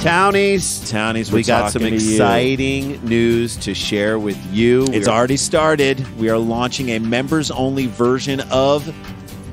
Townies, Townies, we got some talking to you. exciting news to share with you. It's We're already started. We are launching a members only version of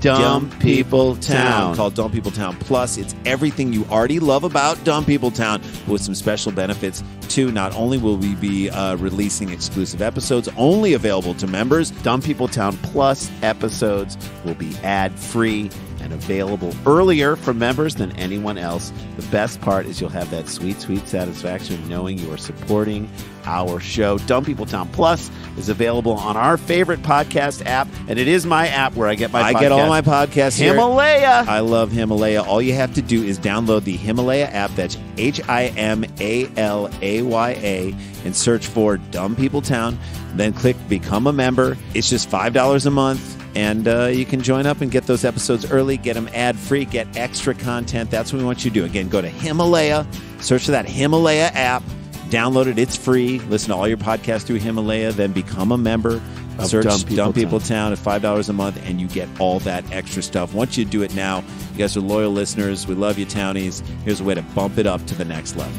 Dumb People Town. called Dumb People Town Plus. It's everything you already love about Dumb People Town with some special benefits too. Not only will we be uh, releasing exclusive episodes only available to members, Dumb People Town Plus episodes will be ad free and available earlier for members than anyone else. The best part is you'll have that sweet, sweet satisfaction of knowing you are supporting our show. Dumb People Town Plus is available on our favorite podcast app, and it is my app where I get my I get all my podcasts here. Himalaya. I love Himalaya. All you have to do is download the Himalaya app. That's H I M A L A Y A and search for Dumb People Town. Then click Become a Member. It's just $5 a month. And uh, you can join up and get those episodes early, get them ad free, get extra content. That's what we want you to do. Again, go to Himalaya, search for that Himalaya app, download it. It's free. Listen to all your podcasts through Himalaya, then become a member. Of Search Dumb Dumb People People, Town. Town at five dollars a month, and you get all that extra stuff. Once you do it now, you guys are loyal listeners. We love you, townies. Here's a way to bump it up to the next level.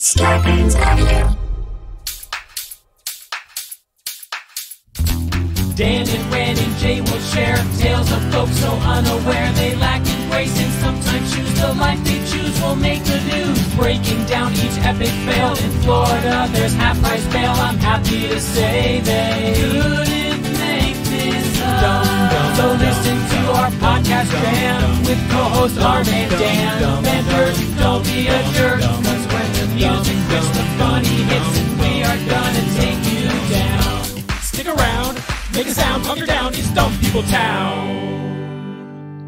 Starburns Audio. Dan and Ren and Jay will share tales of folks so unaware they lack in grace and sometimes choose the life they choose will make the news. Breaking down each epic fail in Florida, there's half price bail. I'm happy to say they couldn't make this up. So listen to our podcast jam with co-host Arm and Dan. Members, don't be a jerk, cause when the music hits the funny hits and we are gonna take you down. Stick around, make a sound, hunker down, it's Dumb People Town.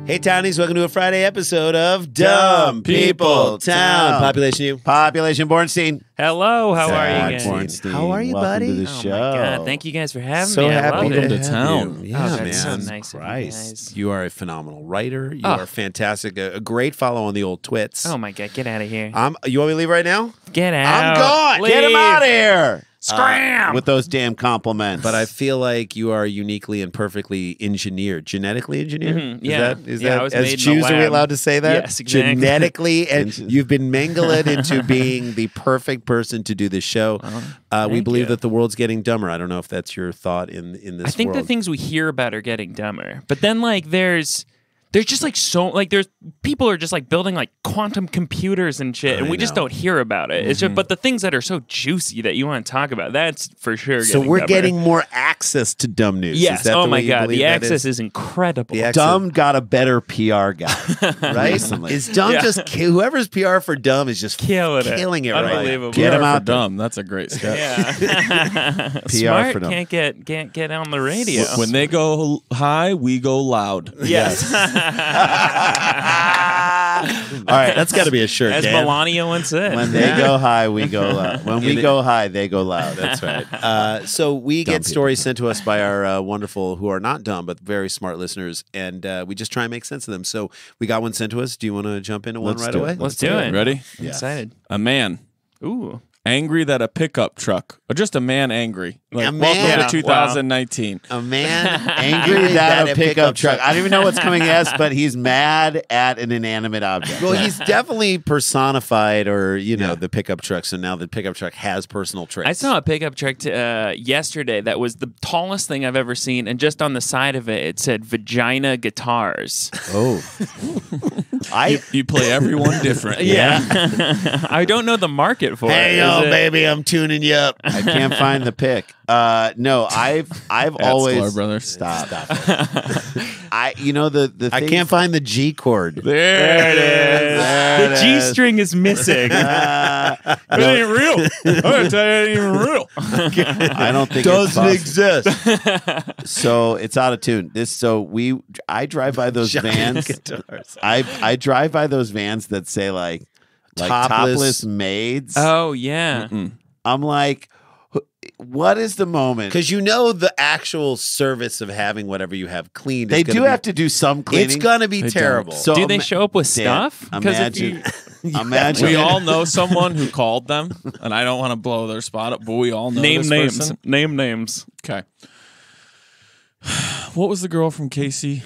Hey, townies! Welcome to a Friday episode of Dumb People Town. Population you. Population Bornstein. Hello, how are Zach you guys? Bornstein. How are you, Welcome buddy? To the Oh show. my god, thank you guys for having So me. I happy love to it. have town. you. Oh, Yeah, so man. nice of you guys. You are a phenomenal writer. You Oh. are fantastic. A, a great follow on the old twits. Oh my god, get out of here. I'm, you want me to leave right now? get out. I'm gone. Get him out of here. Scram! Uh, with those damn compliments. But I feel like you are uniquely and perfectly engineered, genetically engineered. Mhm, Is that is Yeah, I that was as made Jews are we allowed to say that? Yes, exactly. Genetically, and you've been mangled into being the perfect person to do this show. Uh, we believe you. that the world's getting dumber. I don't know if that's your thought in in this. I think world. the things we hear about are getting dumber. But then like there's there's just like so like there's people are just like building like quantum computers and shit and I we just don't hear about it. It's just mm-hmm. but the things that are so juicy that you want to talk about, that's for sure So we're dumber. getting more access to dumb news. Yes. Oh is that Oh the my way god, the access is, incredible. The access- Dumb got a better PR guy. right? recently. Is dumb Yeah. just ki- whoever's PR for dumb is just Killing it. killing it right. Unbelievable. Get him out there. dumb. That's a great sketch. Yeah. PR Smart for them. can't get can't get on the radio. When they go high, we go loud. yes. All right, that's got to be a shirt. As Dan. Melania once said. when they go high, we go loud. When we go high, they go loud. That's right. Uh, so we Dumb get people. stories sent to us by our uh, wonderful, who are not dumb but very smart listeners, and uh, we just try and make sense of them. So we got one sent to us. Do you want to jump into one Let's right do away? it. Let's do it. Ready? I'm excited. A man Ooh. Angry that a pickup truck, or just a man angry. Like, A man? welcome Yeah, to 2019. A man Angry that a pickup truck. I don't even know what's coming next, but he's mad at an inanimate object. Well, he's definitely personified, or you know, Yeah. the pickup truck. So now the pickup truck has personal traits. I saw a pickup truck t- uh, yesterday that was the tallest thing I've ever seen, and just on the side of it, it said "vagina guitars." oh, I You, you play everyone different. Yeah, I don't know the market for it. Hey, Is yo, it- baby, I'm tuning you up. I can't find the pic. Uh, no, I've I've At always Sklar Brothers. Stop. I you know the the I thing- can't find the G chord. There it is. There the it G is. string is missing. Uh, It ain't real. I'm gonna tell you, it ain't even real. I don't think it's Doesn't possible. exist. So it's out of tune. This so we I drive by those vans. guitars. I I drive by those vans that say like like topless, Topless. maids. oh yeah. I'm like, wh- what is the moment? Because you know the actual service of having whatever you have cleaned. they is do be- have to do some cleaning. It's gonna be They terrible. don't. So Do they show up with Dan, stuff? 'Cause if Imagine, you- imagine. We all know someone who called them, and I don't want to blow their spot up, but we all know name this names. person. Name names. Okay. What was the girl from Casey?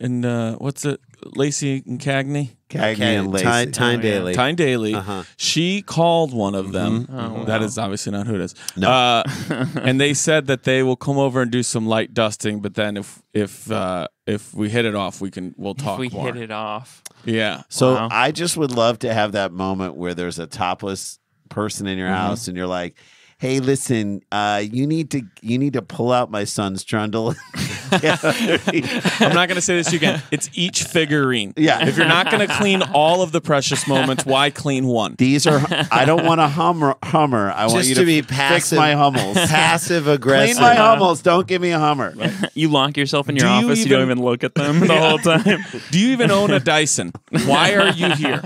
And uh, what's it? Lacey and Cagney? Cagney and Lacey. Tyne, Tyne Oh, yeah. Daly. Tyne Daly. Uh-huh. She called one of them. Oh, wow. is obviously not who it is. No. Uh, and they said that they will come over and do some light dusting, but then if if uh, if we hit it off, we can we'll talk If we more. hit it off. Yeah. So Wow. I just would love to have that moment where there's a topless person in your house and you're like, "Hey, listen, uh, you need to you need to pull out my son's trundle." I'm not going to say this to you again. It's each figurine. Yeah. If you're not going to clean all of the precious moments, why clean one? These are I don't want a Hummer. Hummer. I want you to to, be fix passive- my Hummels. Passive aggressive. Clean aggressive. my Hummels. Don't give me a Hummer. You lock yourself in your Do you office. You, don't even- even look at them the whole time. Do you even own a Dyson? Why are you here?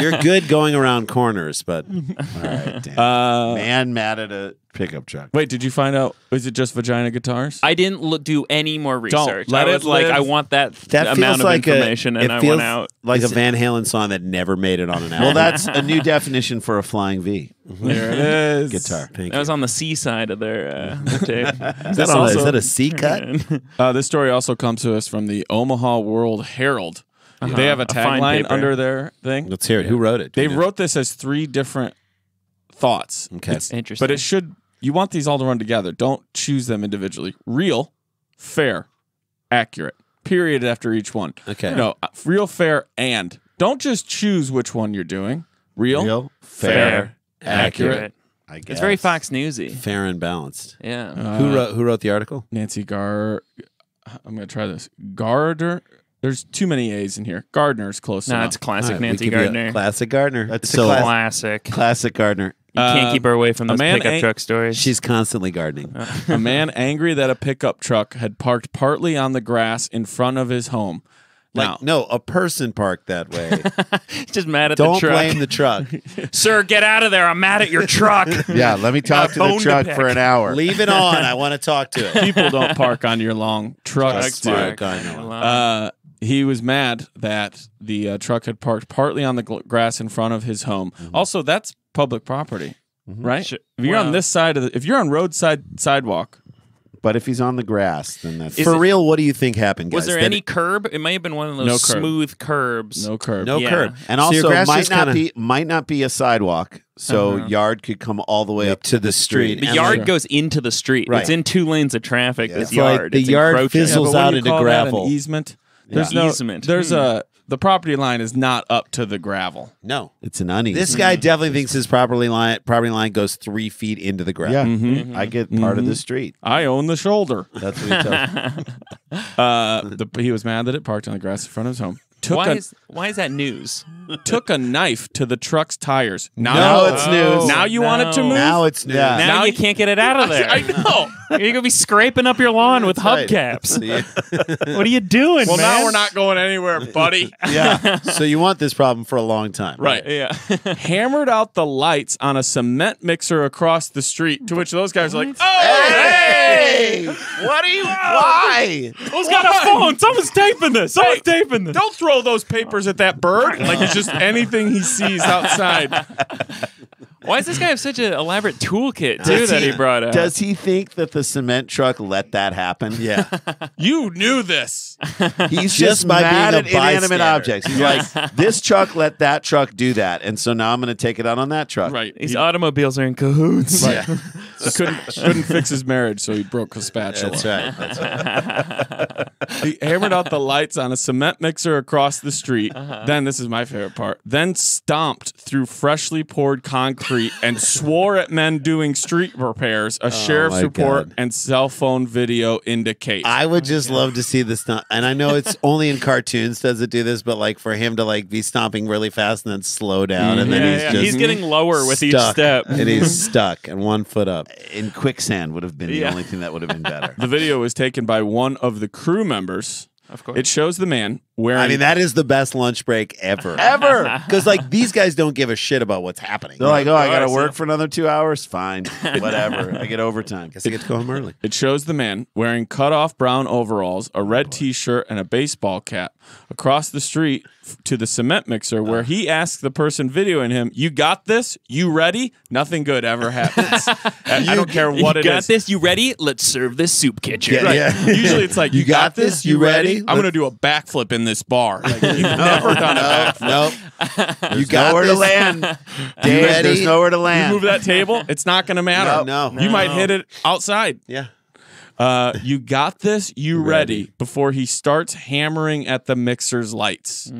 You're good going around corners, but All right, damn. Uh, man, mad at a pickup truck. wait, did you find out? Is it just vagina guitars? I didn't look, do any more research. let I it was like, live. I want that, that amount of like information, a. and it I feels went out. like a Van Halen song that never made it on an album. Well, that's a new definition for a flying V there it is. guitar. Thank That was on the C side of their, uh, their tape. Is that, This on a- is also- that a C cut? Uh, this story also comes to us from the Omaha World Herald. They have a A fine tagline paper. under their thing. Let's hear it. Who wrote it? Do They you know? wrote this as three different thoughts. Okay. It's- Interesting. But it should you want these all to run together. Don't choose them individually. Real, fair, accurate. Period after each one. Okay. No, uh, real, fair, and don't just choose which one you're doing. Real, Real, fair, Fair, accurate. I guess It's very Fox Newsy. Fair and balanced. Yeah. Uh, who wrote Who wrote the article? Nancy Gar. I'm gonna try this. Gardner. There's too many A's in here. Gardner's close no, enough. it's classic All right, we Nancy give Gardner. Classic Gardner. That's It's so- a Classic. classic Gardner. You can't Uh, keep her away from a those man pickup ain't- truck stories. She's constantly gardening. a man angry that a pickup truck had parked partly on the grass in front of his home. Like now, no, a person parked that way. just mad at Don't the truck. blame the truck. Sir, get out of there. I'm mad at your truck. Yeah, let me talk to the bone to truck for an hour. Leave it on. I want to talk to it. people don't park on your long trucks. Truck dude. I know. Uh, he was mad that the uh, truck had parked partly on the gl- grass in front of his home. Also, that's public property, right? Sure. If you're on this side of the, if you're on roadside sidewalk, But if he's on the grass, then that's For it- real, what do you think happened, guys? Was there That- any curb? It may have been one of those No curb. smooth curbs. no curb. no Yeah. curb? and So also grass might not kinda- be might not be a sidewalk, so Uh-huh. yard could come all the way up to the street. The yard like- goes into the street. Right. It's in two lanes of traffic. This It's like yard. the It's yard encroaching. fizzles but out when you into call that gravel. an easement. There's Yeah. no Easement. There's Hmm. a the property line is not up to the gravel. No. It's an uneasy. This guy definitely thinks his property line property line goes three feet into the ground. yeah, Mm-hmm. I get part of the street. I own the shoulder. That's what he tells. Uh, the, he was mad that it parked on the grass in front of his home. Took Why a is why is that news? took a knife to the truck's tires. Now, Now it's news. Now you want it to No. move. now it's news. Now, Now you you- can't get it out of there. I know. You're gonna be scraping up your lawn with right. hubcaps. what are you doing, Well, man? now we're not going anywhere, buddy. yeah, so you want this problem for a long time. right. Yeah. Hammered out the lights on a cement mixer across the street. To which those guys are like, "Oh, Hey, what do you? Why? Who's got a phone? Someone's taping this. Someone's taping this. Don't throw those papers at that bird. Like it's just anything he sees outside. Why does this guy have such an elaborate toolkit too Does that he brought out? Does he think that the cement truck let that happen? Yeah. You knew this. He's Just just, by mad being at a inanimate objects. He's like, this truck let that truck do that, and so now I'm going to take it out on that truck. Right. These He, automobiles are in cahoots. he couldn't couldn't fix his marriage, so he broke a spatula. That's right. That's right. He hammered out the lights on a cement mixer across the street. Uh-huh. Then this is my favorite part. Then stomped through freshly poured concrete and swore at men doing street repairs. A sheriff's Oh my report God. and cell phone video indicate. I would just love to see this stunt. And I know it's only in cartoons does it do this, but like for him to like be stomping really fast and then slow down and then Yeah, he's yeah. just He's getting lower with each step. And he's stuck and one foot up. In quicksand would have been the only thing that would have been better. the video was taken by one of the crew members. Of course. It shows the man wearing. I mean, that is the best lunch break ever. Ever. Because like these guys don't give a shit about what's happening. They're like, oh, I got to work for another two hours. Fine, whatever. I get overtime. Guess I get to go home early. It shows the man wearing cut-off brown overalls, a red T-shirt, and a baseball cap across the street f- to the cement mixer, where he asks the person videoing him, "You got this? You ready? Nothing good ever happens. I don't care you what it got is. this? You ready? Let's serve this soup kitchen. Yeah, Right. yeah. Usually it's like, You you, got, got this? this? You You ready? ready? I'm gonna do a backflip in this bar. Like, you've never done a backflip. Nope. you got nowhere this? to land. Dave, ready? there's nowhere to You land. move that table, it's not going to matter. No, no. You might hit it outside. Yeah. Uh, you got this. You ready. before he starts hammering at the mixer's lights.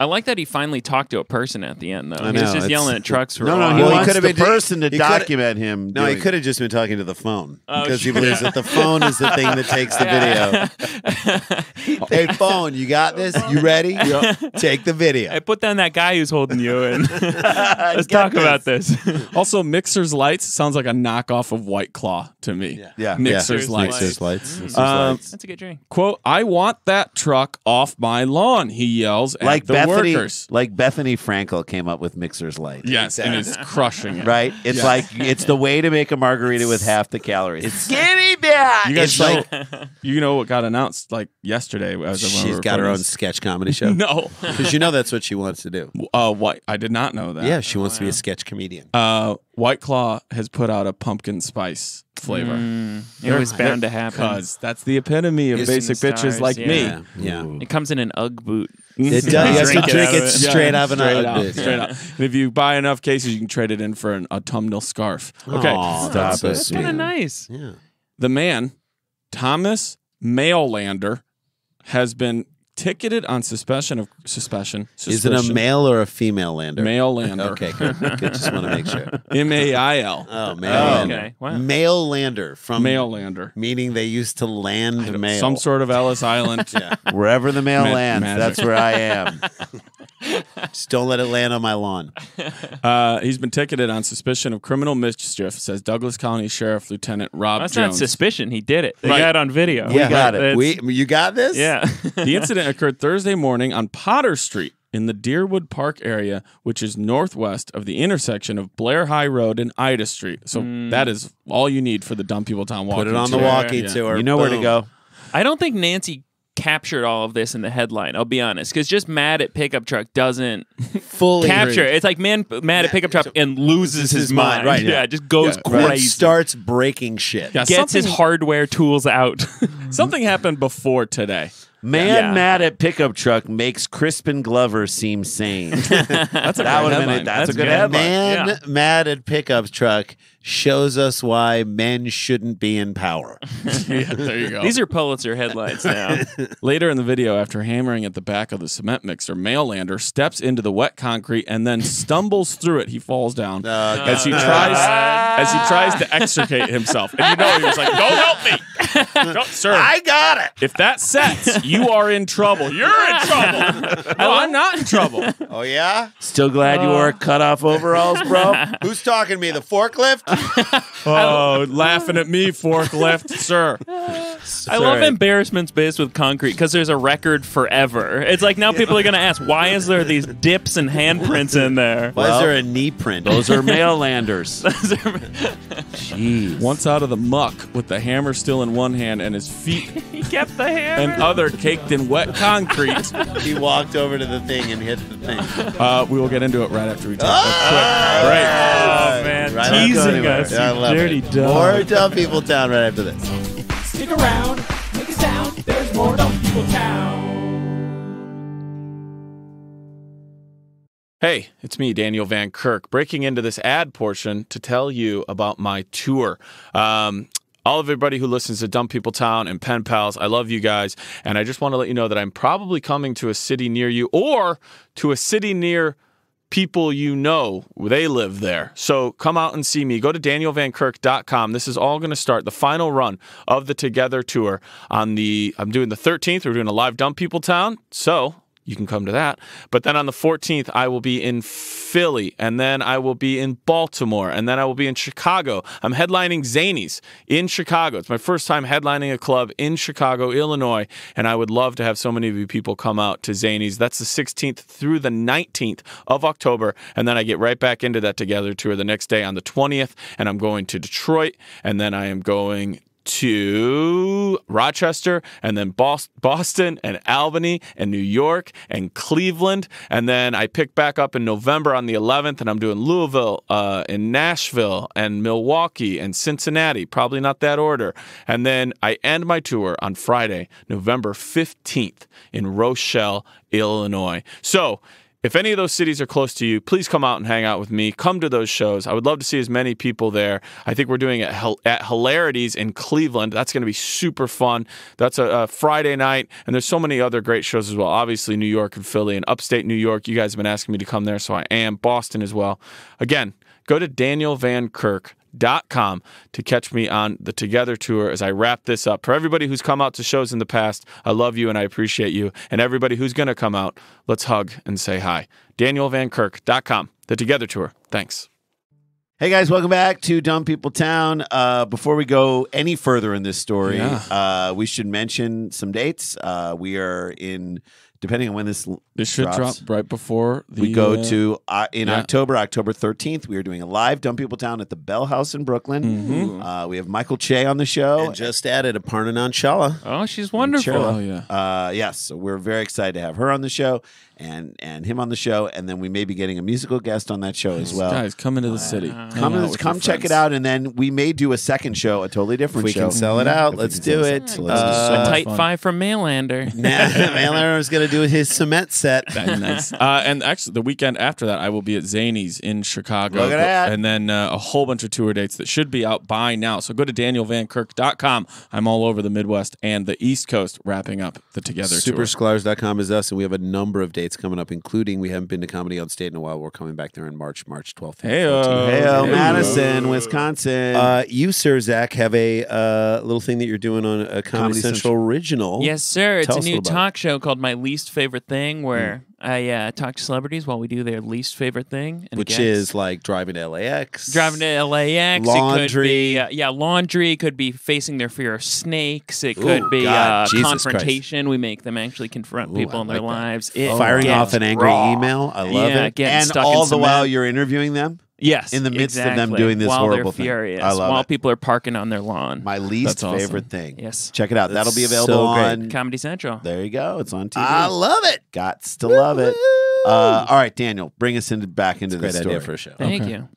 I like that he finally talked to a person at the end, though. I he was just it's- yelling at trucks for no, no, he Well, he wants could've the been- person to he could've- document him. No, he doing- could have just been talking to the phone Oh, because he sure. believes that the phone is the thing that takes the video. hey, phone, you got this? You ready? Take the video. Hey, put down that guy who's holding you and let's talk about this. Also, Mixer's Lights sounds like a knockoff of White Claw to me. Yeah. Mixer's Yeah. Lights. Mixer's lights. Mixer's Um, lights. That's a good drink. Quote, I want that truck off my lawn, he yells at like the Bethany, workers. like Bethenny Frankel came up with Mixer's Light. Yes, and is crushing it. Right? It's Yeah. like it's the way to make a margarita with half the calories. It's- Give me that. You guys It's know, you know what got announced like yesterday as of when we She's were got her own sketch comedy show. No, Because you know that's what she wants to do. uh, what? I did not know that. Yeah, she wants to be a sketch comedian. Uh, White Claw has put out a pumpkin spice flavor. Mm, it was bound to happen. Because that's the epitome of It's basic in the bitches stars, like me. yeah. Yeah. Yeah. It comes in an UGG boot. It does. You You have to drink it it straight out of an straight Ugg out, boot. straight Yeah. out. And if you buy enough cases, you can trade it in for an autumnal scarf. Okay, Aw, Stop that's so it. That's kind of nice. Yeah. the man Thomas Mailander has been ticketed on suspicion of suspicion. Is it a male or a female lander? Male lander. Okay, good. good. Just want to make sure. M A I L. Oh, male Oh, lander. okay. Wow. Male lander from Mailander. meaning they used to land mail. Some sort of Ellis Island. Yeah. Wherever the mail Ma- lands, magic. that's where I am. Just don't let it land on my lawn. Uh, he's been ticketed on suspicion of criminal mischief, says Douglas County Sheriff Lieutenant Rob That's not suspicion. He did it. They Right. got it on video. Yeah. got it. We, you got this? yeah. the incident occurred Thursday morning on Potter Street in the Deerwood Park area, which is northwest of the intersection of Blair High Road and Ida Street. So that is all you need for the Dumb People Town walking Put it on the tour. walkie Yeah. tour. You know where to Boom. go. I don't think Nancy captured all of this in the headline. I'll be honest, because just mad at pickup truck doesn't Fully capture. it. It's like man mad at pickup truck and loses his, his mind, mind. right, Yeah, yeah. just goes Yeah, Then crazy. starts breaking shit. Yeah, Gets his hardware tools out. Something happened before today. Man Yeah. mad at pickup truck makes Crispin Glover seem sane. That's a that great would have been headline. That's, That's a good good. headline. Man Yeah. mad at pickup truck shows us why men shouldn't be in power. yeah, there you go. These are Pulitzer headlines now. Later in the video, after hammering at the back of the cement mixer, Mailander steps into the wet concrete and then stumbles through it. He falls down Uh, as he tries as he tries to extricate himself. And you know he was like, "Don't help me, No, sir." I got it. if that sets, you are in trouble. You're in trouble. No, I'm not in trouble. Oh yeah? Still glad you wore uh. cut off overalls, bro. Who's talking to me? The forklift? Oh, laughing at me, forklift, sir. I love embarrassments based with concrete because there's a record forever. It's like now people are going to ask, why is there these dips and handprints in there? Why is there a knee print? Those are mail landers. Jeez. Once out of the muck with the hammer still in one hand and his feet he kept the hammer. and other caked in wet concrete. he walked over to the thing and hit the thing. Uh, we will get into it right after we take a quick break. oh, man. Right on. Teasing Anywhere. us, I you love dirty it. dog. More dumb people town right after this. Stick around, make a sound. There's more Dumb People Town. Hey, it's me, Daniel Van Kirk, breaking into this ad portion to tell you about my tour. Um, all of everybody who listens to Dumb People Town and Pen Pals, I love you guys. And I just want to let you know that I'm probably coming to a city near you or to a city near people you know they live there. So come out and see me. Go to danielvankirk.com this is all going to start the final run of the together tour on the i'm doing the 13th we're doing a live dumb people town. So you can come to that. But then on the 14th, I will be in Philly, and then I will be in Baltimore, and then I will be in Chicago. I'm headlining Zanies in Chicago. It's my first time headlining a club in Chicago, Illinois, and I would love to have so many of you people come out to Zanies. That's the 16th through the 19th of October, and then I get right back into that Together tour the next day on the 20th, and I'm going to Detroit, and then I am going to Rochester and then Boston and Albany and New York and Cleveland. And then I pick back up in November on the 11th and I'm doing Louisville uh, Nashville and Milwaukee and Cincinnati. Probably not that order. And then I end my tour on Friday, November 15th in Rochelle, Illinois. So, if any of those cities are close to you, please come out and hang out with me. Come to those shows. I would love to see as many people there. I think we're doing it at, Hilarities in Cleveland. That's going to be super fun. That's a, a Friday night, and there's so many other great shows as well. Obviously, New York and Philly and upstate New York. You guys have been asking me to come there, so I am. Boston as well. Again, go to danielvankirk.com to catch me on the Together Tour as I wrap this up. For everybody who's come out to shows in the past, I love you and I appreciate you. And everybody who's going to come out, let's hug and say hi. danielvankirk.com, the Together Tour. Thanks. Hey guys, welcome back to Dumb People Town. Uh, before we go any further in this story, Yeah. uh, we should mention some dates. Uh, we are in, depending on when this This should drops, drop right before the. we go uh, to uh, in yeah. October, October 13th. We are doing a live Dumb People Town at the Bell House in Brooklyn. Mm-hmm. Uh, we have Michael Che on the show. And just added Aparna Nancherla. Oh, she's wonderful. Oh, yeah. Uh, yes, so we're very excited to have her on the show and and him on the show, and then we may be getting a musical guest on that show as well. Guys, come into the city. Hang Come, out with come your check it friends. out, and then we may do a second show, a totally If different we show. can sell it out, If we let's can do sell it. it. So Uh, much Tight fun. five from Mailander. Mailer is going to do his cement set. Nice. Uh, and actually, the weekend after that, I will be at Zanies in Chicago. Look at that. And then uh, a whole bunch of tour dates that should be out by now. So go to danielvankirk.com. I'm all over the Midwest and the East Coast wrapping up the Together tour. Sklarbrothers.com is us, and we have a number of dates coming up, including we haven't been to Comedy on State in a while. We're coming back there in March, March 12th. and Heyo. 14th. Hey, Heyo. Madison, Wisconsin. Uh, you, sir, Zach, have a uh, little thing that you're doing on a Comedy, Comedy Central, Central. original. Yes, sir. It's Tell a a new little about talk show called My Least Favorite Thing, where I uh, talk to celebrities while we do their least favorite thing, and which is like driving to LAX. driving to LAX. Laundry. be uh, yeah, laundry. Could be facing their fear of snakes. It could be God, uh, confrontation. We make them actually confront Ooh, people I in their like lives. It Firing off an angry raw. email. I love Yeah, it. and all the while you're interviewing them. Yes, in the midst of them doing this while horrible they're thing. furious, I love while it. people are parking on their lawn. My least That's awesome. favorite thing. yes, Check it out. That's That'll be available so on. Comedy Central. There you go. It's on TV. I love it. Got to love it. Uh, all right, Daniel, bring us into back into Great the idea story. for a show. Thank Okay. you.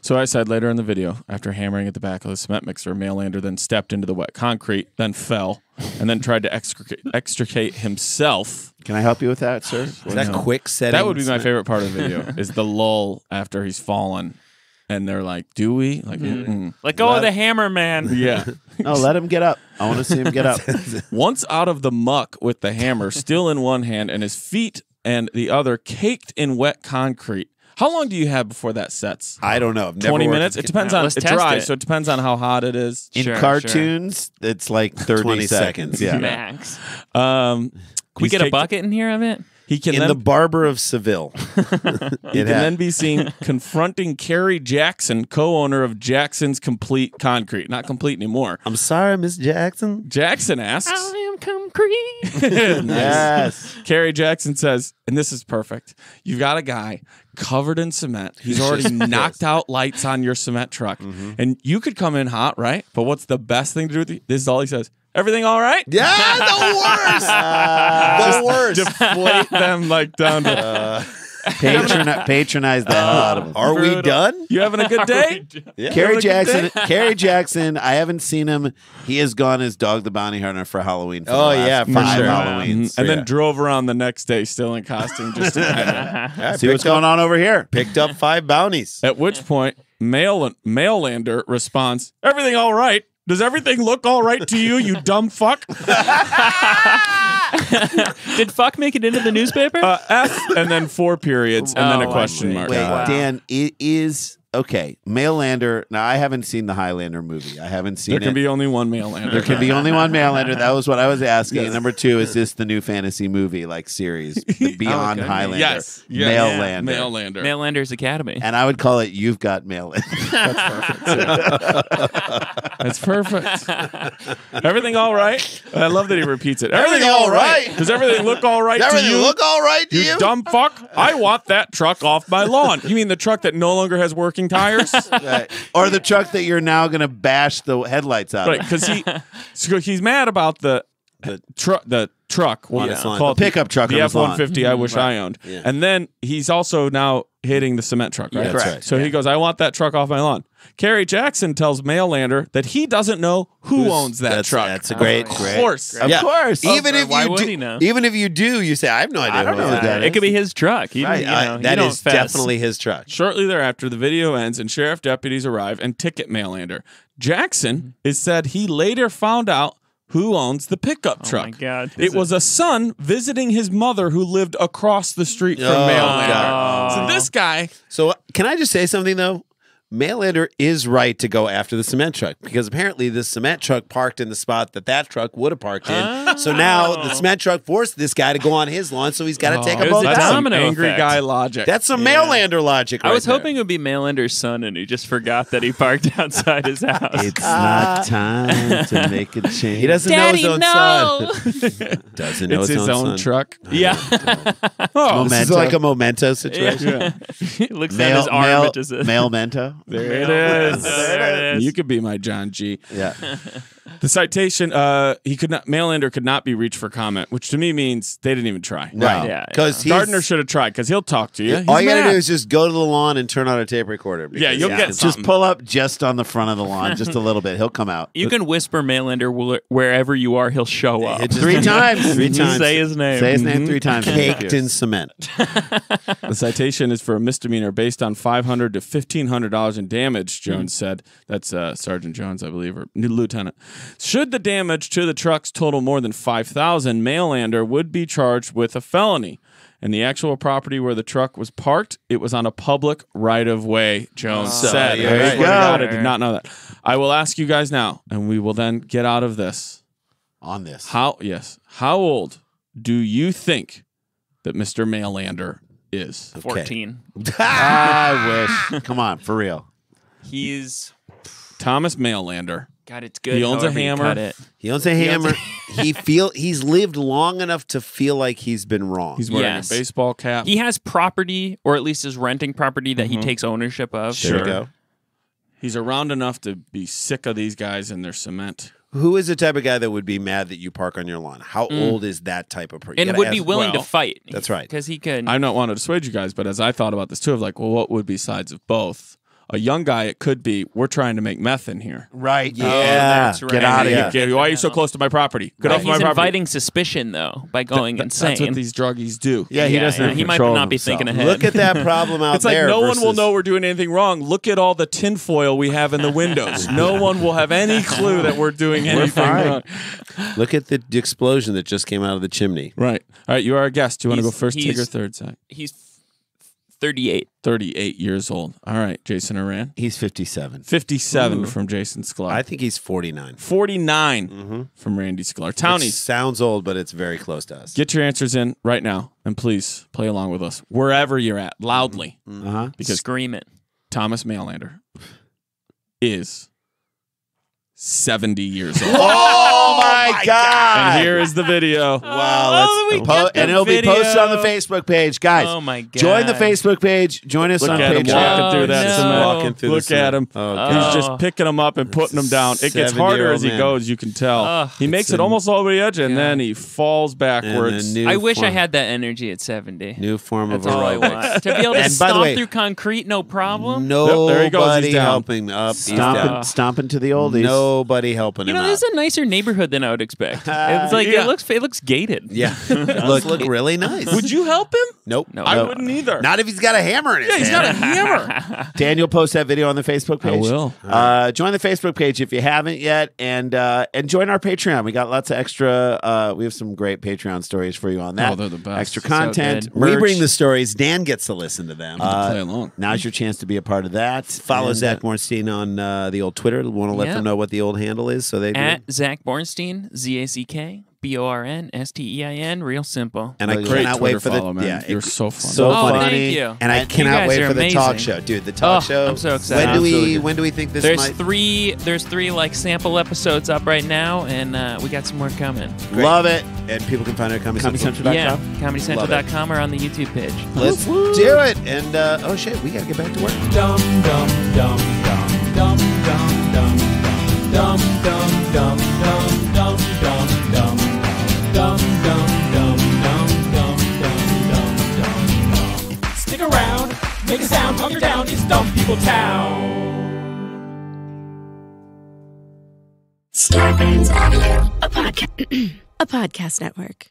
So I said later in the video, after hammering at the back of the cement mixer, Mailander then stepped into the wet concrete, then fell, and then tried to extricate, extricate himself. Can I help you with that, sir? Is that No. quick setting? That would be my favorite part of the video is the lull after he's fallen, and they're like, "Do we?" Like, mm-mm. Let go of the hammer, man. yeah. No, let him get up. I want to see him get up. Once out of the muck with the hammer still in one hand and his feet and the other caked in wet concrete. How long do you have before that sets? I don't know. I've never 20 minutes? It depends on Let's it test dries, it. so it depends on how hot it is. In Sure, sure. cartoons, it's like 30 seconds. seconds. Yeah. Max. Um, Can we he's get a caked- bucket in here of it? He can in then the Barber of Seville. He can had- then be seen confronting Carrie Jackson, co-owner of Jackson's Complete Concrete. Not complete anymore. I'm sorry, Miss Jackson. Jackson asks. I am concrete. Nice. Yes. Carrie Jackson says, and this is perfect. You've got a guy covered in cement. He's already knocked out lights on your cement truck, Mm-hmm. and you could come in hot, right? But what's the best thing to do with you? This is all he says. Everything all right? Yeah, the worst. the worst. Deflate them like down to. Patroni- patronize the hell out of him. Are we done? You having a good day? Yeah. Kerry Having a good Jackson. Kerry Jackson. I haven't seen him. He has gone as Dog the Bounty Hunter for Halloween. For the Oh, last yeah, for five sure. Halloweens. Mhm. And then Yeah. drove around the next day still in costume just to Yeah, See what's up- going on over here. Picked up five bounties. At which point, Mail Mailander responds, "Everything all right? Does everything look all right to you, you dumb fuck?" Did fuck make it into the newspaper? Uh, F and then four periods and then Oh, a question wait, mark. Wait, Wow. Dan, it is okay. Mailander. Now, I haven't seen the Highlander movie. I haven't seen it. There can it. be only one Mailander. there can be only one Mailander. That was what I was asking. And Number two, is this the new fantasy movie like series the oh, Beyond okay. Highlander? Yes. Yeah. Mailander. Maillander. Mailander's Academy. And I would call it You've Got Mailander. That's perfect. That's perfect. everything all right? I love that he repeats it. Everything, Everything all all right? right? Does everything look all right Does to everything you? look all right to you you? dumb fuck! I want that truck off my lawn. You mean the truck that no longer has working tires. Right. Or the truck that you're now going to bash the headlights out right, of. because he so he's mad about the the truck the truck On what his is called The pickup truck the F one fifty. I wish I owned, Yeah. and then he's also now hitting the cement truck. Right, Yeah, that's right. So he goes, "I want that truck off my lawn." Kerry Jackson tells Mainlander that he doesn't know who Who's- owns that that's- truck. that's a great- of great- course. Of Yeah. course. Even Oh, if why you would do, he know? even if you do, you say, "I have no idea." I don't who know owns who that it could be his truck. He, Right, you know, I- he that don't is fess. definitely his truck. Shortly thereafter, the video ends and sheriff deputies arrive and ticket Mainlander. Jackson mm-hmm. is said he later found out who owns the pickup truck. Oh truck. my God. It was a son visiting his mother who lived across the street from Oh, Mainlander. God. So this guy, So can I just say something though? Mainlander is right to go after the cement truck because apparently the cement truck parked in the spot that that truck would have parked in. So now the oh. cement truck forced this guy to go on his lawn, so he's got to oh, take it them was both a that's some domino angry effect. guy logic. That's some Mainlander logic. I was there. hoping it would be Mainlander's son, and he just forgot that he parked outside his house. It's not uh, time to make a change. he doesn't Daddy, know his own no. son. doesn't know it's his own son. truck. yeah, Oh, This is like a memento situation. he looks at Mail, his arm. mail, it just says- mail mento. There it is. There it is. You could be my John G. Yeah. The citation, uh, he could not, Mainlander could not be reached for comment, which to me means they didn't even try. No, Yeah, because Gardner should have tried because he'll talk to you. All you gotta mad. do is just go to the lawn and turn on a tape recorder. Yeah, you'll get it's- Just pull up just on the front of the lawn, just a little bit. He'll come out. You can whisper Mainlander wh- wherever you are. He'll show up. It just- Three times. Three times. Say his name. Say his name three times. caked in cement. The citation is for a misdemeanor based on five hundred to fifteen hundred dollars in damage. Jones said, "That's uh, Sergeant Jones, I believe, or lieutenant." Should the damage to the trucks total more than five thousand, Mailander would be charged with a felony. And the actual property where the truck was parked, it was on a public ah, right of way. Jones Oh, said, there I you go. God, I did not know that. I will ask you guys now, and we will then get out of this. on this. How yes, how old do you think that Mr. Mailander is? Fourteen. I wish. Come on, for real. He's Thomas Mainlander. God. It's good. He owns a however you hammer. cut it. He owns a hammer. he feel he's lived long enough to feel like he's been wrong. He's wearing Yes. a baseball cap. He has property, or at least is renting property that he takes ownership of. there you go. He's around enough to be sick of these guys and their cement. Who is the type of guy that would be mad that you park on your lawn? How old is that type of person? Mm. and would be willing well, to fight. That's right. Because he could. I'm not wanting to dissuade you guys, but as I thought about this too, of like, well, what would be sides of both? A young guy, it could be, we're trying to make meth in here. Right. Oh, that's right. Get out of Yeah. here. Why are you so close to my property? Get But off my he's property. inviting suspicion though by going Th- insane. That's what these druggies do. Yeah, he doesn't. have he might not of be himself. thinking ahead. Look at that problem out It's like there. no one will know we're doing anything wrong. Look at all the tinfoil we have in the windows. no one will have any clue that we're doing anything fine. wrong. Look at the explosion that just came out of the chimney. Right. All right. You are a guest. Do you want to go first, take or third, Zach? He's 38. 38 years old. All right. Jason Iran. He's 57. 57 from Jason Sklar. I think he's 49. 49 from Randy Sklar. It sounds old, but it's very close to us. get your answers in right now and please play along with us wherever you're at loudly Uh huh. because Scream it. Thomas Mailander is 70 years old. Oh, oh my God! and here is the video. Wow, Oh, we po- get the and it'll video. be posted on the Facebook page, guys. Oh my god. Join the Facebook page. Join us Look on at him Patreon. walking through that oh, no. cement. Walking through the Look at cement. him. Oh, He's Oh. just picking them up and putting them down. It gets 70-year-old harder as he man. goes, you can tell. Ugh. he makes it almost all the way to the edge, and God. then he falls And backwards. new I wish I form- had that energy at 70. new form That's of all I aerobics. want. to be able to And by the stomp way- through concrete, no problem. Nobody there he goes, he's down. helping up. He's Stomping, down. stomping to the oldies. Nobody helping You him know, out. this is a nicer neighborhood than I would expect. it's like Yeah. it looks it looks gated. yeah, look, look really nice. Would you help him? Nope. No. I No. wouldn't either. Not if he's got a hammer in his yeah, he's hand. got a hammer. Daniel post that video on the Facebook page. I will. Uh, join the Facebook page if you haven't yet, and uh, and join our Patreon. We got lots of extra. Uh, we have some great Patreon stories for you on that. Oh, they're the best. Extra So content. good. we bring the stories. Dan gets to listen to them. Uh, play along. Now's your chance to be a part of that. Follow And, Zach uh, Bornstein on uh, the old Twitter. Want to let Yep. them know what the old handle is, so they do. At Zach Bornstein, Z A C K B O R N S T E I N. Real simple. And I Great cannot wait Twitter for the follow, man. yeah. You're it- so funny. So oh, funny. thank you. and I You cannot guys wait are for the talk amazing. show, dude. The talk Oh, show. I'm so excited. When do we Absolutely. when do we think this There's might three. There's three like sample episodes up right now, and uh, we got some more coming. love it? And people can find it at Comedy Central. ComedyCentral.com. Yeah, Love ComedyCentral.com or on the YouTube page. Let's do it. And uh, oh shit, we gotta get back to work. Dum dum dum dum dum dum dum dum dum dum dum dum dum dum dum dum dum dum dum dum dum dum. Stick around, make a sound, hunker down. It's Dumb People Town. Starburns Audio. a podcast, a podcast network.